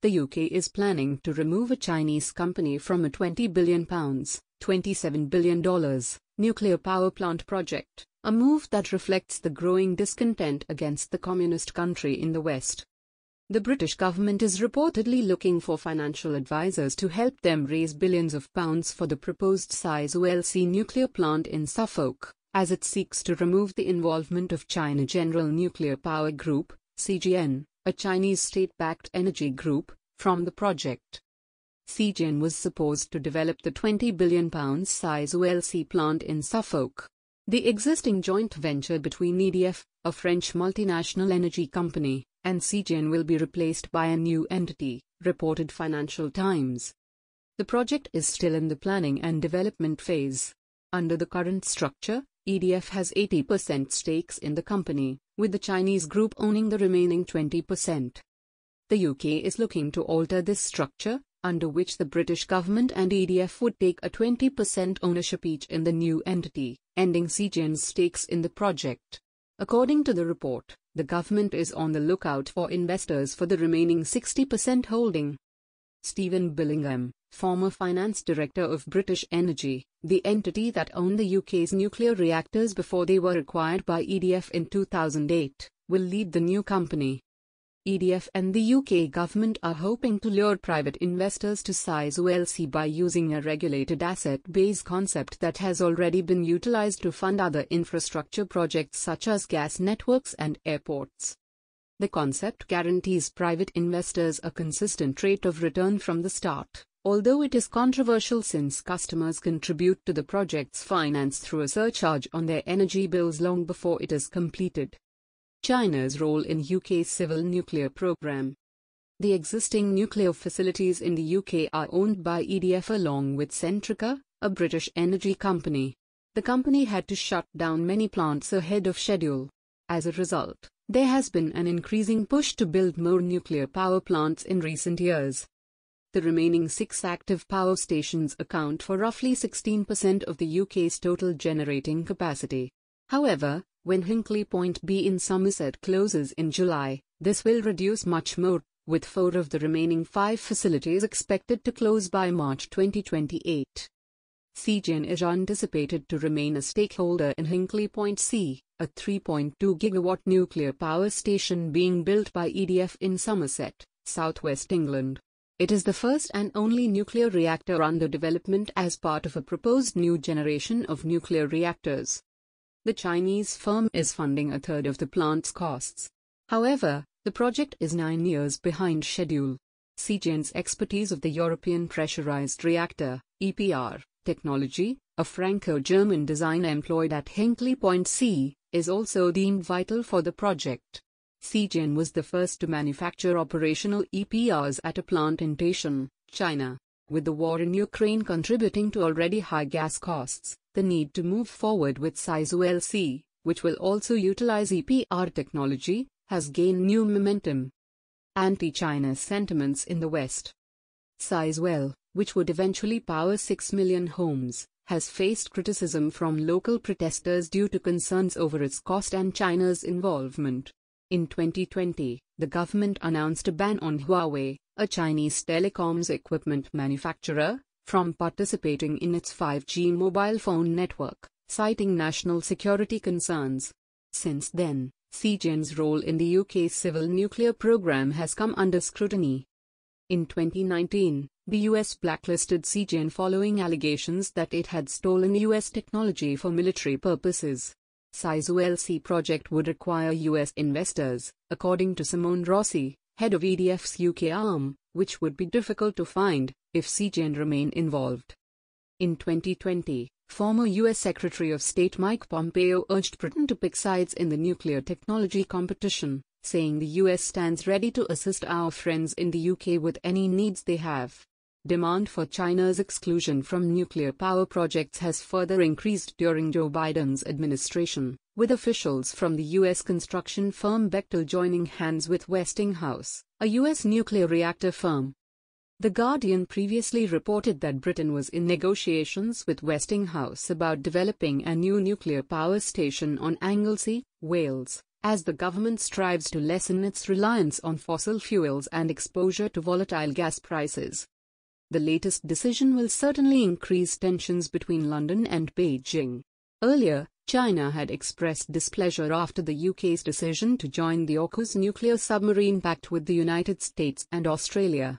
the UK is planning to remove a Chinese company from a £20 billion, $27 billion, nuclear power plant project, a move that reflects the growing discontent against the communist country in the West. The British government is reportedly looking for financial advisors to help them raise billions of pounds for the proposed Sizewell C nuclear plant in Suffolk, as it seeks to remove the involvement of China General Nuclear Power Group, CGN, a Chinese state-backed energy group, from the project. CGN was supposed to develop the £20 billion Sizewell C plant in Suffolk. The existing joint venture between EDF, a French multinational energy company, and CGN will be replaced by a new entity, reported Financial Times. The project is still in the planning and development phase. Under the current structure, EDF has 80% stakes in the company, with the Chinese group owning the remaining 20%. The UK is looking to alter this structure, under which the British government and EDF would take a 20% ownership each in the new entity, ending CGN's stakes in the project. According to the report, the government is on the lookout for investors for the remaining 60% holding. Stephen Billingham, former finance director of British Energy, the entity that owned the UK's nuclear reactors before they were acquired by EDF in 2008, will lead the new company. EDF and the UK government are hoping to lure private investors to Sizewell C by using a regulated asset base concept that has already been utilised to fund other infrastructure projects such as gas networks and airports. The concept guarantees private investors a consistent rate of return from the start although it is controversial since customers contribute to the project's finance through a surcharge on their energy bills long before it is completed. China's role in UK's civil nuclear program. The existing nuclear facilities in the UK are owned by EDF along with Centrica, a British energy company. The company had to shut down many plants ahead of schedule. As a result, there has been an increasing push to build more nuclear power plants in recent years. The remaining six active power stations account for roughly 16% of the UK's total generating capacity. However, when Hinkley Point B in Somerset closes in July, this will reduce much more, with four of the remaining five facilities expected to close by March 2028. CGN is anticipated to remain a stakeholder in Hinkley Point C, a 3.2 gigawatt nuclear power station being built by EDF in Somerset, southwest England. It is the first and only nuclear reactor under development as part of a proposed new generation of nuclear reactors. The Chinese firm is funding a third of the plant's costs. However, the project is nine years behind schedule. CGN's expertise of the European Pressurized Reactor EPR, technology, a Franco-German design employed at Hinkley Point C, is also deemed vital for the project. CGN was the first to manufacture operational EPRs at a plant in Taishan, China. With the war in Ukraine contributing to already high gas costs, the need to move forward with Sizewell C, which will also utilize EPR technology, has gained new momentum. Anti-China sentiments in the West. Sizewell, which would eventually power 6 million homes, has faced criticism from local protesters due to concerns over its cost and China's involvement. In 2020, the government announced a ban on Huawei, a Chinese telecoms equipment manufacturer, from participating in its 5G mobile phone network, citing national security concerns. Since then, CGN's role in the UK's civil nuclear program has come under scrutiny. In 2019, the US blacklisted CGN following allegations that it had stolen US technology for military purposes. Sizewell C project would require U.S. investors, according to Simone Rossi, head of EDF's UK arm, which would be difficult to find if CGN remain involved. In 2020, former U.S. Secretary of State Mike Pompeo urged Britain to pick sides in the nuclear technology competition, saying the U.S. stands ready to assist our friends in the UK with any needs they have. Demand for China's exclusion from nuclear power projects has further increased during Joe Biden's administration, with officials from the U.S. construction firm Bechtel joining hands with Westinghouse, a U.S. nuclear reactor firm. The Guardian previously reported that Britain was in negotiations with Westinghouse about developing a new nuclear power station on Anglesey, Wales, as the government strives to lessen its reliance on fossil fuels and exposure to volatile gas prices. The latest decision will certainly increase tensions between London and Beijing. Earlier, China had expressed displeasure after the UK's decision to join the AUKUS nuclear submarine pact with the United States and Australia.